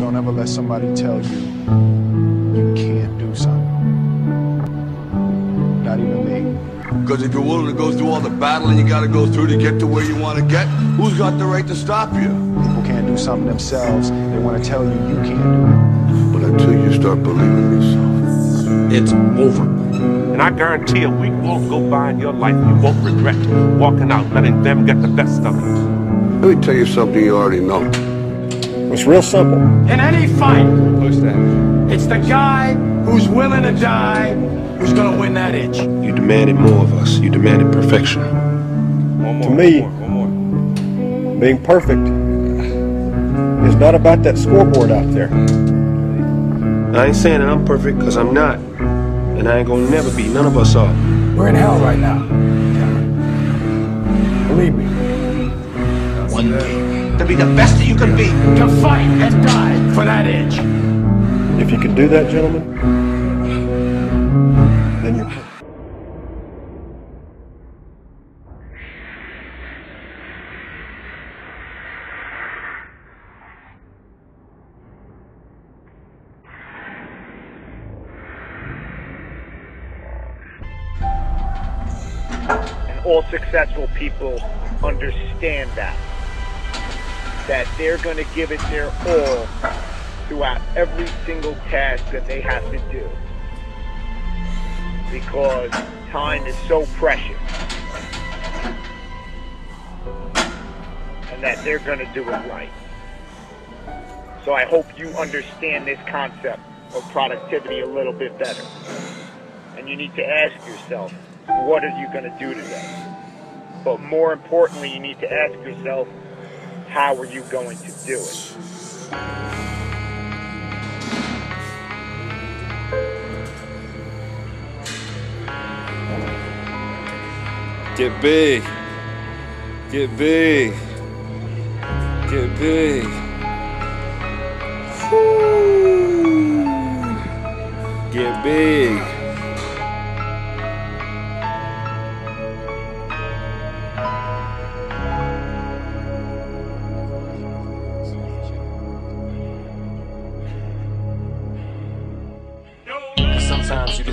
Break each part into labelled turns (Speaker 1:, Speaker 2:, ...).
Speaker 1: Don't ever let somebody tell you you can't do something. Not even me.
Speaker 2: Because if you're willing to go through all the battling you gotta go through to get to where you want to get, who's got the right to stop you?
Speaker 1: People can't do something themselves. They want to tell you you can't do it.
Speaker 2: But until you start believing yourself,
Speaker 3: it's over. And I guarantee a week won't go by in your life you won't regret walking out, letting them get the best of it.
Speaker 2: let me tell you something you already know.
Speaker 4: It's real simple.
Speaker 5: In any fight, it's the guy who's willing to die who's gonna win that itch.
Speaker 3: You demanded more of us. You demanded perfection.
Speaker 4: One more, to me, one more, one more. being perfect is not about that scoreboard out there.
Speaker 3: I ain't saying that I'm perfect, because I'm not. And I ain't gonna never be. None of us are.
Speaker 5: We're in hell right now. Believe me.
Speaker 6: One day, to be the best that you can be.
Speaker 5: To fight and die for that itch.
Speaker 4: If you can do that, gentlemen, then you're.
Speaker 7: And all successful people understand that. That they're going to give it their all throughout every single task that they have to do. Because time is so precious. And that they're going to do it right. So I hope you understand this concept of productivity a little bit better. And you need to ask yourself, what are you going to do today? But more importantly, you need to ask yourself, how are you going to do it?
Speaker 8: Get big. Get big. Get big. Woo. Get big.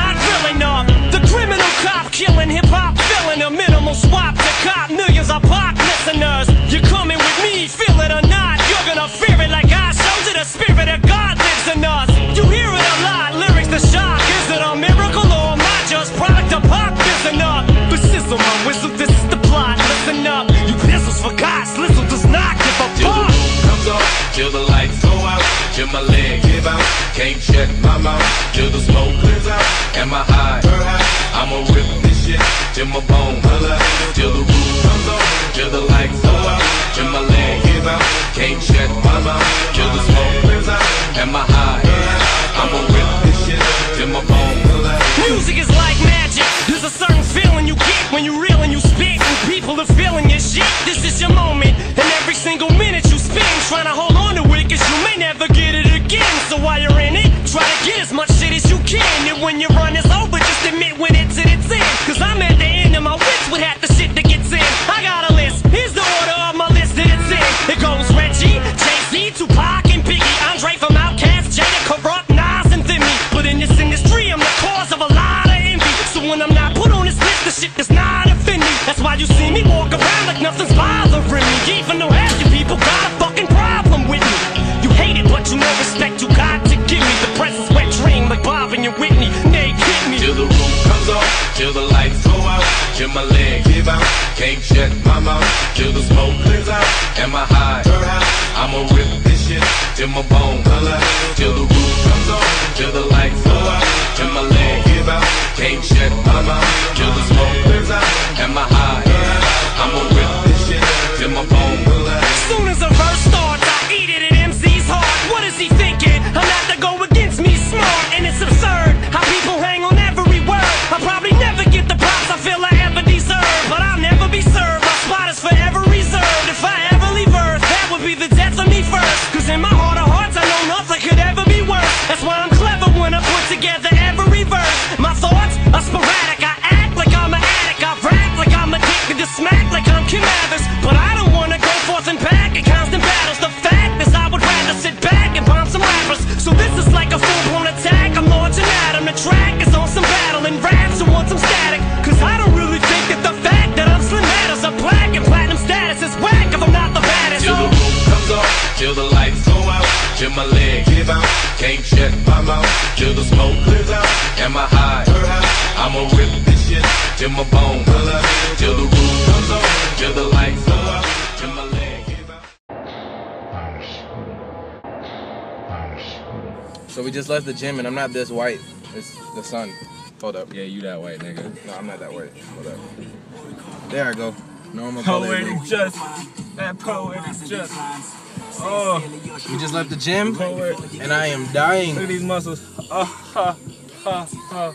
Speaker 9: not real enough. The criminal cop killing hip hop, filling a minimal swap to cop millions of pop listeners. You're coming
Speaker 10: Shut my mouth, till the smoke clears out. And my eye, I'ma rip this shit till my bone holla. Till the roof comes on, till the lights go out, till my leg give out. Can't shut my mouth, till the smoke clears out. And my eye,
Speaker 9: Even though half you people got a fucking problem with me. You hate it, but you know respect you got to give me. The press is wet dream like Bob and your Whitney. Nay, me.
Speaker 10: Till the roof comes off, till the lights go out, till my leg give out. Can't shut my mouth, till the smoke clears out. And my high, her high, I'ma rip this shit till my bone can't shut my mouth, till the smoke clears out, and my high, I'ma rip this shit till my bone pull out, till the roof comes off, till the lights go out, till my leg give out.
Speaker 11: So we just left the gym and I'm not this white. It's the sun. Hold up.
Speaker 8: Yeah, you that white nigga.
Speaker 11: No, I'm not that white. Hold up. There I go. Normal color.
Speaker 8: Poetic just, that poetic just. Oh,
Speaker 11: We just left the gym and I am dying.
Speaker 8: look at these muscles. Oh, ha, ha, ha.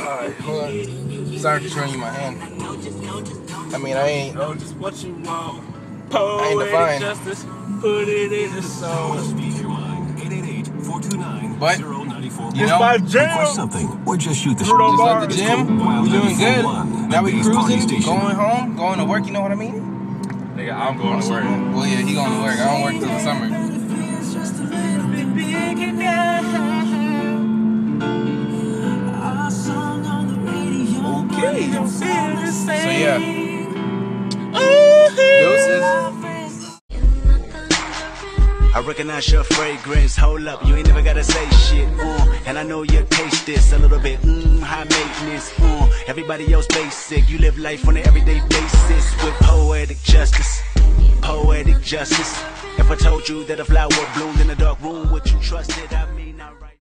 Speaker 11: Alright, hold on. Sorry for showing you my hand. I mean, I ain't.
Speaker 8: Oh, just what you want.
Speaker 11: ain't
Speaker 8: Poetic
Speaker 11: defined.
Speaker 8: justice, put it in the song.
Speaker 11: But, you know,
Speaker 8: my
Speaker 11: just
Speaker 8: jam.
Speaker 12: something or just shoot the
Speaker 8: Bruno
Speaker 12: shit.
Speaker 11: left the gym.
Speaker 12: Wild
Speaker 11: We doing good. Now we
Speaker 12: the biggest party
Speaker 11: cruising, going home, going to work. You know what I mean?
Speaker 8: Nigga, I'm going to work.
Speaker 11: Well, yeah, he going to work. I don't work till the summer.
Speaker 8: Okay,
Speaker 11: So yeah.
Speaker 13: Recognize your fragrance. Hold up, you ain't never gotta say shit. Uh, and I know you taste this a little bit. Mmm, high maintenance. Uh, everybody else basic. You live life on an everyday basis with poetic justice. Poetic justice. If I told you that a flower bloomed in a dark room, would you trust it? I